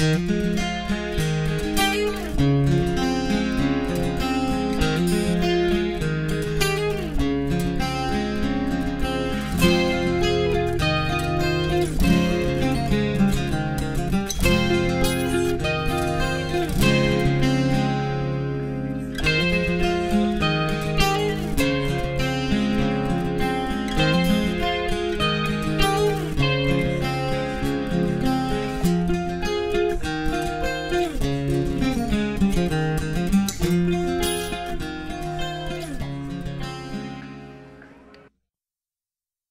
Música